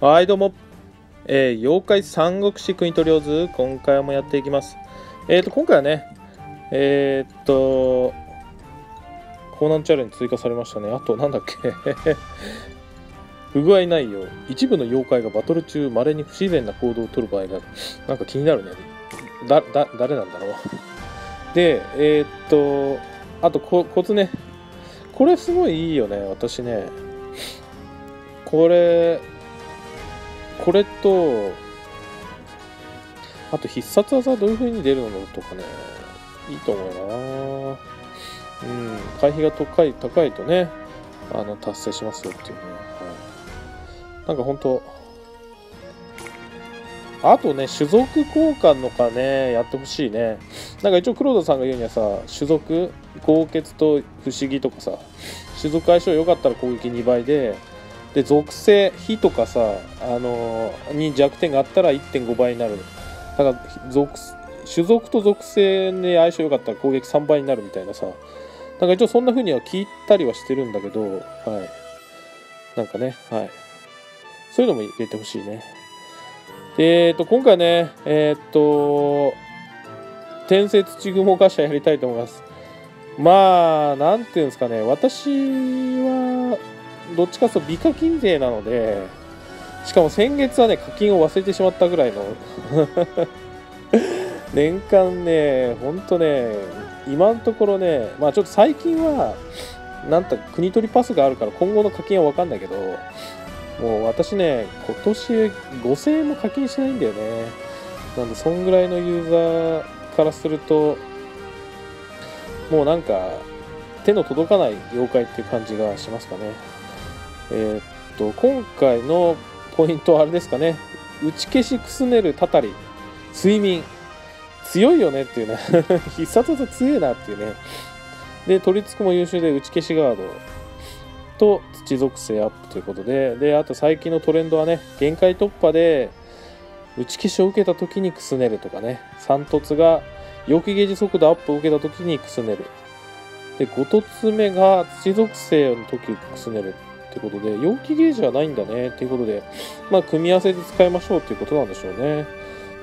はいどうも、えー、妖怪三国志国取り図今回もやっていきます。えーと今回はねえー、っとコーナンチャレンジ追加されましたね。あとなんだっけ。不具合ないよ一部の妖怪がバトル中稀に不自然な行動をとる場合があるなんか気になるね。だだ誰なんだろう。でえー、っとあとこコツね。これすごいいいよね私ね。これこれと、あと必殺技どういう風に出るのとかね、いいと思うなうん、回避が高い高いとね、あの、達成しますよっていうね。はい、なんか本当あとね、種族交換のかね、やってほしいね。なんか一応黒田さんが言うにはさ、種族、豪傑と不思議とかさ、種族相性良かったら攻撃2倍で、で属性火とかさ、あのー、に弱点があったら1.5倍になる。だから属種族と属性で相性良かったら攻撃3倍になるみたいなさ。なんか一応そんな風には聞いたりはしてるんだけどはい。なんかねはい。そういうのも入れてほしいね。でえっ、と今回ねえっ、と天聖土雲ガシャやりたいと思います。まあなんていうんですかね。私はどっちかというと美課金税なので、しかも先月はね、課金を忘れてしまったぐらいの 年間ね、ほんとね、今のところね、まあちょっと最近は、なんと国取りパスがあるから今後の課金は分かんないけど、もう私ね、今年5000円も課金しないんだよね。なんで、そんぐらいのユーザーからすると、もうなんか、手の届かない妖怪っていう感じがしますかね。えー、っと、今回のポイントはあれですかね。打ち消しくすねるたたり、睡眠。強いよねっていうね。必殺技強いなっていうね。で、取り付くも優秀で打ち消しガードと土属性アップということで、で、あと最近のトレンドはね、限界突破で打ち消しを受けた時にくすねるとかね、三突が陽気ゲージ速度アップを受けた時にくすねる。で、5突目が土属性の時くすねる。ってことで、陽気ゲージはないんだねっていうことで、まあ、組み合わせで使いましょうっていうことなんでしょうね。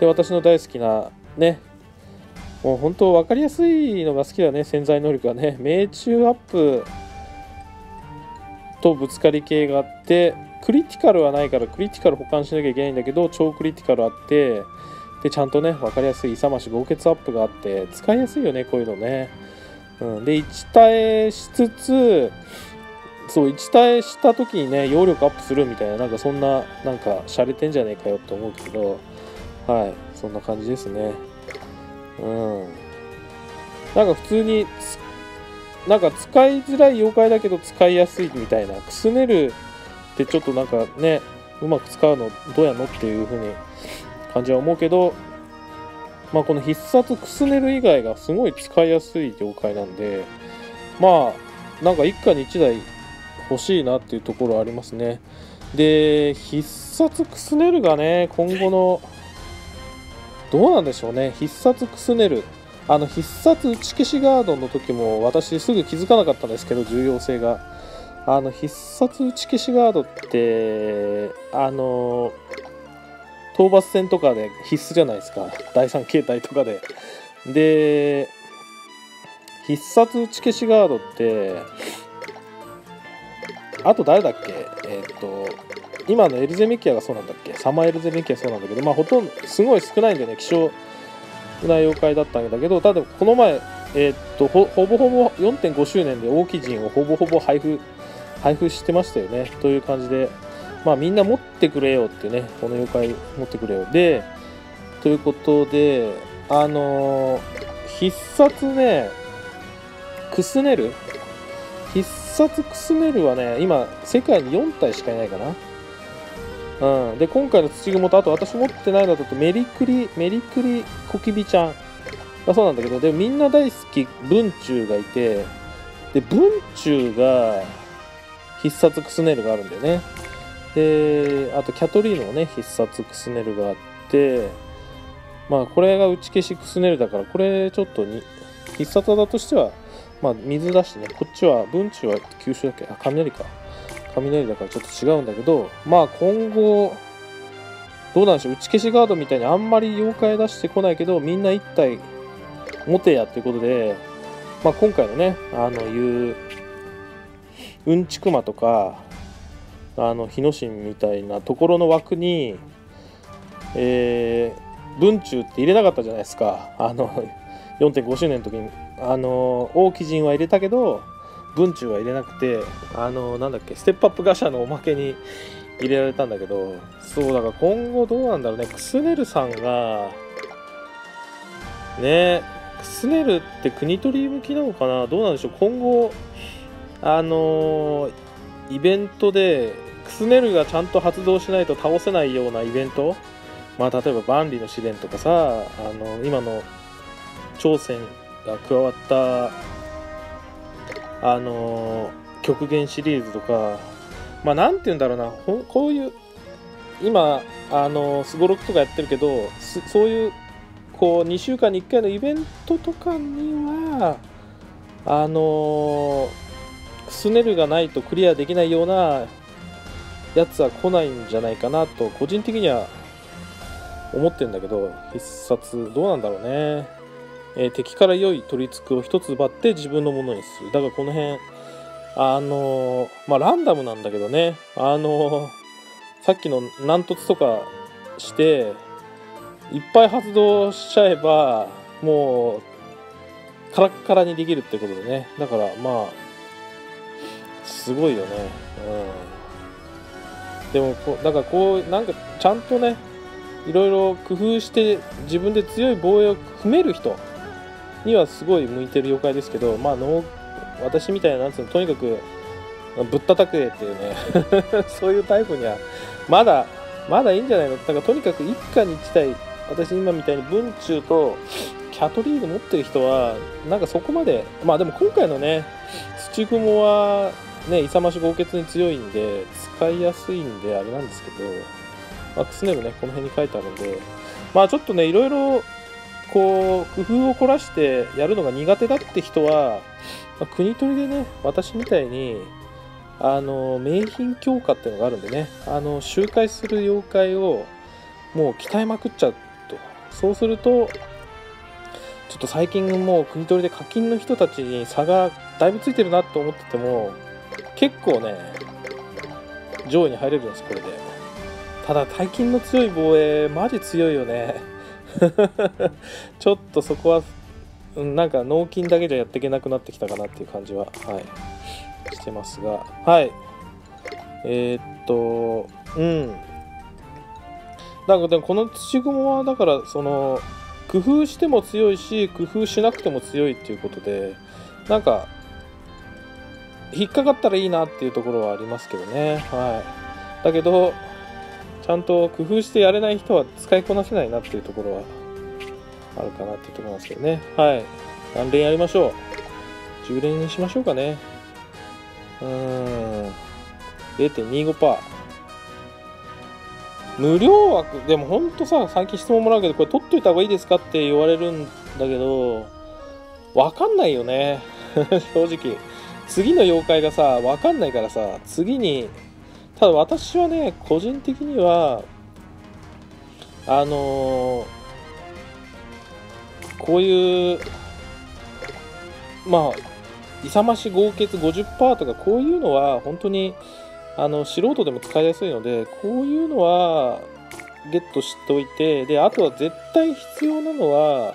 で、私の大好きな、ね、もう本当分かりやすいのが好きだね、潜在能力がね。命中アップとぶつかり系があって、クリティカルはないからクリティカル保管しなきゃいけないんだけど、超クリティカルあって、で、ちゃんとね、分かりやすい勇まし豪傑アップがあって、使いやすいよね、こういうのね。うん、で、1耐えしつつ、そう1対した時にね揚力アップするみたいななんかそんななんか洒落てんじゃねえかよって思うけどはいそんな感じですね。うん。なんか普通になんか使いづらい妖怪だけど使いやすいみたいなくすねるってちょっとなんかねうまく使うのどうやのっていう風に感じは思うけどまあこの必殺くすねる以外がすごい使いやすい妖怪なんでまあなんか一家に一台欲しいなっていうところありますね。で、必殺クスネルがね、今後の、どうなんでしょうね、必殺クスネル。あの、必殺打ち消しガードの時も私すぐ気づかなかったんですけど、重要性が。あの、必殺打ち消しガードって、あの、討伐戦とかで必須じゃないですか。第3形態とかで。で、必殺打ち消しガードって、あと誰だっけ？えっ、ー、と、今のエルゼメキアがそうなんだっけ？サマーエルゼメキアそうなんだけど、まあほとんど、すごい少ないんだよね。希少な妖怪だったんだけど、ただこの前、えっ、ー、とほ、ほぼほぼ4.5周年で大きい陣をほぼほぼ配布、配布してましたよね。という感じで、まあみんな持ってくれよってね、この妖怪持ってくれよ。で、ということで、あのー、必殺ね、クスネル必殺クスネルはね、今、世界に4体しかいないかな。うん。で、今回の土雲と、あと私持ってないのだと、メリクリ、メリクリコキビちゃんがそうなんだけど、でもみんな大好き文中がいて、で、文中が必殺クスネルがあるんだよね。で、あとキャトリーノもね、必殺クスネルがあって、まあ、これが打ち消しクスネルだから、これちょっとに、必殺技としてはまあ、水だしね、こっちは、文中は九州だっけ？あ、雷か。雷だからちょっと違うんだけどまあ今後どうなんでしょう。打ち消しガードみたいにあんまり妖怪出してこないけどみんな一体持てやっていうことで、まあ、今回のねあのいううんちくまとかあの日野神みたいなところの枠にえー、文中って入れなかったじゃないですか。あの4.5周年の時に。あの大基人は入れたけど文中は入れなくてあのなんだっけステップアップガシャのおまけに入れられたんだけどそうだから今後どうなんだろうね。クスネルさんがねクスネルって国取り向きなのかな？どうなんでしょう？今後あのイベントでクスネルがちゃんと発動しないと倒せないようなイベント？まあ例えば万里の試練とかさあの今の挑戦が加わったあの極限シリーズとかまあなんて言うんだろうなこういう今あのすごろくとかやってるけどそういうこう2週間に1回のイベントとかにはあのスネルがないとクリアできないようなやつは来ないんじゃないかなと個人的には思ってるんだけど必殺どうなんだろうね、えー、敵から良い取り付くを1つ奪って自分のものにする。だからこの辺あのー、まあランダムなんだけどね。あのー、さっきの軟突とかしていっぱい発動しちゃえばもうカラッカラにできるってことでね。だからまあすごいよね。うん。でもこだからこうなんかちゃんとねいろいろ工夫して自分で強い防衛を組める人。にはすごい向いてる妖怪ですけどまあの私みたいななんつうのとにかくぶったたくえっていうね そういうタイプにはまだまだいいんじゃないの？だかとにかく一家に一体私今みたいに文中とキャトリーヌ持ってる人はなんかそこまでまあでも今回のね土雲はね勇まし豪傑に強いんで使いやすいんであれなんですけどマックスネームねこの辺に書いてあるんでまあちょっとねいろいろこう工夫を凝らしてやるのが苦手だって人は、まあ、国取りでね私みたいにあの名品強化っていうのがあるんでねあの周回する妖怪をもう鍛えまくっちゃうと。そうするとちょっと最近もう国取りで課金の人たちに差がだいぶついてるなと思ってても結構ね上位に入れるんですこれで。ただ大金の強い防衛マジ強いよね。ちょっとそこはなんか納金だけじゃやっていけなくなってきたかなっていう感じははい。してますが。はい。えー、っとうん。なんかでもこの土雲はだからその工夫しても強いし工夫しなくても強いっていうことでなんか引っかかったらいいなっていうところはありますけどね。はい。だけどちゃんと工夫してやれない人は使いこなせないなっていうところはあるかなっていうところなんですけどね。はい。何連やりましょう。10連にしましょうかね。うーん。0.25%無料枠でもほんとさ最近質問もらうけどこれ取っといた方がいいですかって言われるんだけどわかんないよね。正直。次の妖怪がさわかんないからさ次にただ私はね個人的にはあのー、こういうまあ勇まし合計50%とかこういうのは本当にあの素人でも使いやすいのでこういうのはゲットしておいてであとは絶対必要なのは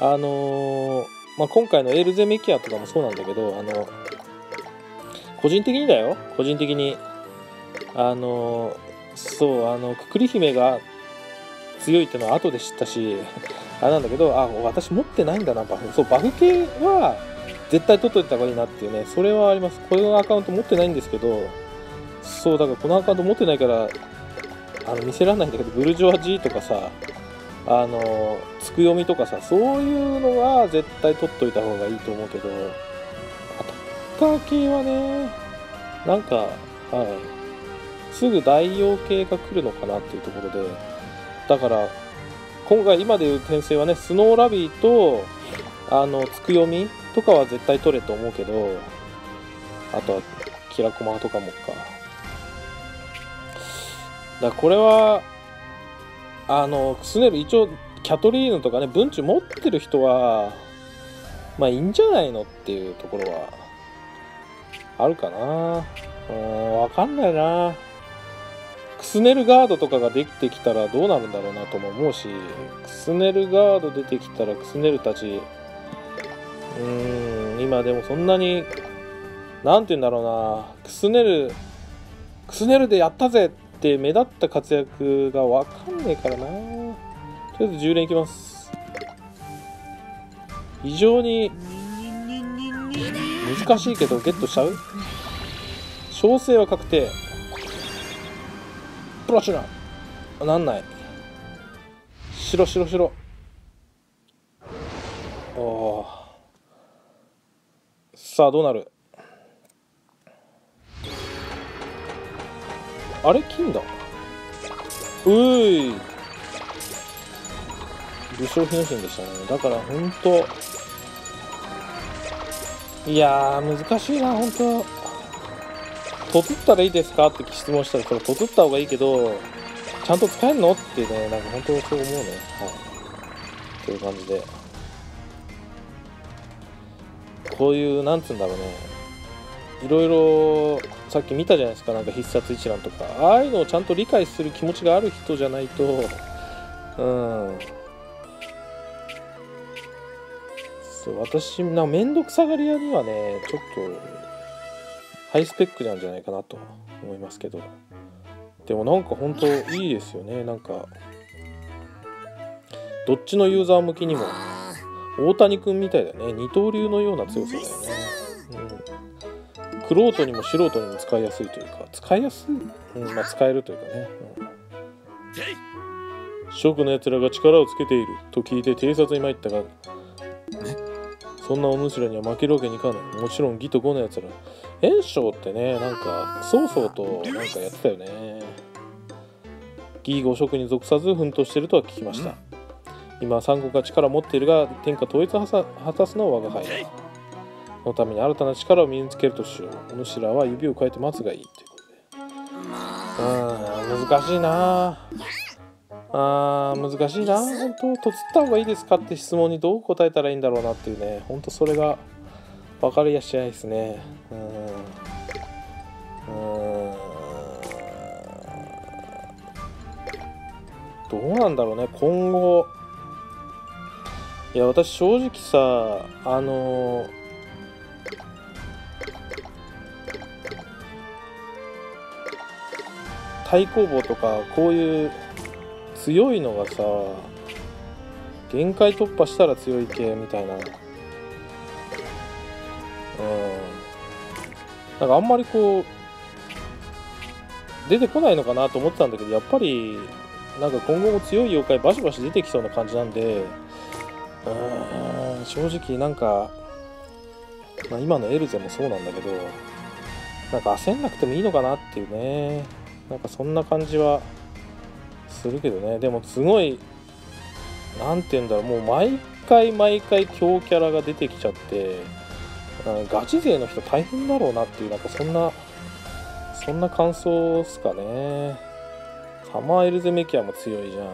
あのー、まあ、今回のエルゼメキアとかもそうなんだけどあの個人的にだよ。個人的に。あのそうあのくくり姫が強いっていうのは後で知ったしあれなんだけどあ私持ってないんだなバフ。そうバフ系は絶対取っといた方がいいなっていうね。それはあります。これのアカウント持ってないんですけどそうだからこのアカウント持ってないからあの見せられないんだけどブルジョア G とかさあのつくよみとかさそういうのは絶対取っといた方がいいと思うけどアタッカー系はねなんかはい。すぐ代用系が来るのかなっていうところでだから今回今でいう転生はねスノーラビーとあのつくよみとかは絶対取れと思うけどあとはキラコマとかもか。だこれはあのクスネル一応キャトリーヌとかね文中持ってる人はまあいいんじゃないのっていうところはあるかな。うんわかんないな。クスネルガードとかができてきたらどうなるんだろうなとも思うしクスネルガード出てきたらクスネルたちうーん今でもそんなになんて言うんだろうなクスネルクスネルでやったぜって目立った活躍がわかんねえからな。とりあえず10連いきます。非常に難しいけどゲットしちゃう調整は確定プラチナなんない。白白白。おおさあどうなる？あれ金だ。うーい。武将品神でしたね。だから本当いやー難しいな本当と。とつったらいいですか？って質問したらそれとつった方がいいけどちゃんと使えるの？ってねなんか本当にそう思うね。はい。という感じで。こういうなんつうんだろうね。いろいろさっき見たじゃないですか。なんか必殺一覧とか。ああいうのをちゃんと理解する気持ちがある人じゃないと。うん。そう私なんか面倒くさがり屋にはねちょっとハイスペックなんじゃないかなと思いますけど。でもなんか本当いいですよねなんか。どっちのユーザー向きにも。大谷君みたいだね。二刀流のような強さだよね、うん、クロートにも素人にも使いやすいというか。使いやすい、うん、まあ使えるというかね、うん、諸君の奴らが力をつけていると聞いて偵察に参ったがそんなお主らには負けるわけにいかない。もちろん義と5の奴ら。炎章ってねなんか曹操となんかやってたよね。義五色に属さず奮闘してるとは聞きました。今三国が力を持っているが天下統一を果たすのは我が輩。だのために新たな力を身につけるとしよう。お主らは指を変えて待つがいい。ということで。うん難しいなあー難しいな。本当とつった方がいいですかって質問にどう答えたらいいんだろうなっていうね。本当それが分かりやしないですね。うん。うん。どうなんだろうね。今後。いや私正直さあのー対抗棒とかこういう強いのがさ限界突破したら強い系みたいな。うん。なんかあんまりこう出てこないのかなと思ってたんだけどやっぱりなんか今後も強い妖怪バシバシ出てきそうな感じなんでうん正直なんか、まあ、今のエルゼもそうなんだけどなんか焦んなくてもいいのかなっていうね。なんかそんな感じはするけどね。でもすごい何て言うんだろう。もう毎回毎回強キャラが出てきちゃってガチ勢の人大変だろうなっていうなんかそんなそんな感想っすかね。サマーエルゼメキアも強いじゃん。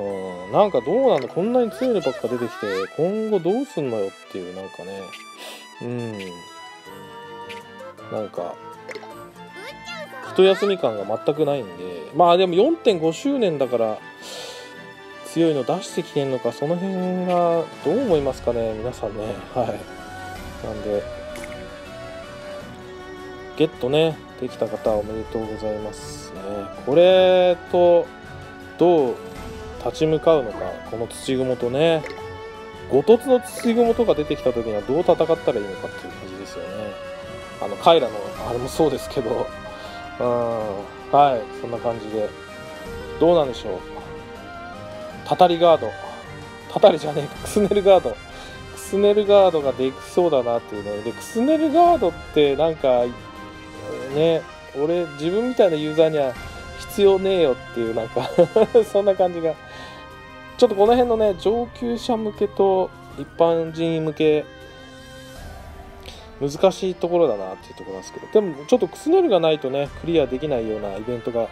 うん。なんかどうなんだ？こんなに強いのばっか出てきて今後どうすんのよっていうなんかね。うん。なんか一休み感が全くないんでまあでも4.5周年だから強いの出してきてんのかその辺がどう思いますかね皆さんね。はい。なんでゲットねできた方おめでとうございますね。これとどう立ち向かうのかこの土雲とね五突の土雲とか出てきた時にはどう戦ったらいいのかっていう感じですよね。あのカイラのあれもそうですけどうん。はいそんな感じで。どうなんでしょう。たたりガード。たたりじゃねえか。クスネルガード。クスネルガードができそうだなっていうね。でクスネルガードってなんかね俺自分みたいなユーザーには必要ねえよっていうなんか そんな感じが。ちょっとこの辺のね上級者向けと一般人向け難しいところだなっていうところなんですけどでもちょっとクスネルがないとねクリアできないようなイベントが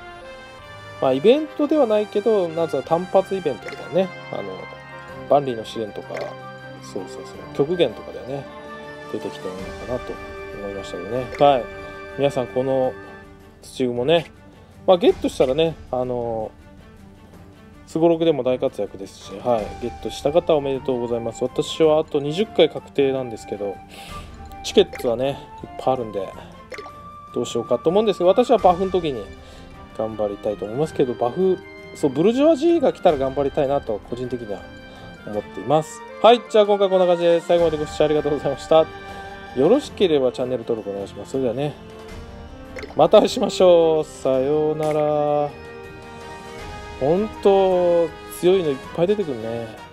まあイベントではないけどなんつうの単発イベントみたいなねあの万里の試練とかそうそうそう極限とかでね出てきてもいいのかなと思いましたけどね。はい。皆さんこの土雲ねまあゲットしたらねあのすごろくでも大活躍ですし、はい、ゲットした方おめでとうございます。私はあと20回確定なんですけどチケットはねいっぱいあるんでどうしようかと思うんですけど私はバフの時に頑張りたいと思いますけどバフそうブルジョワジーが来たら頑張りたいなと個人的には思っています。はいじゃあ今回こんな感じで最後までご視聴ありがとうございました。よろしければチャンネル登録お願いします。それではねまた会いしましょう。さようなら。本当強いのいっぱい出てくるね。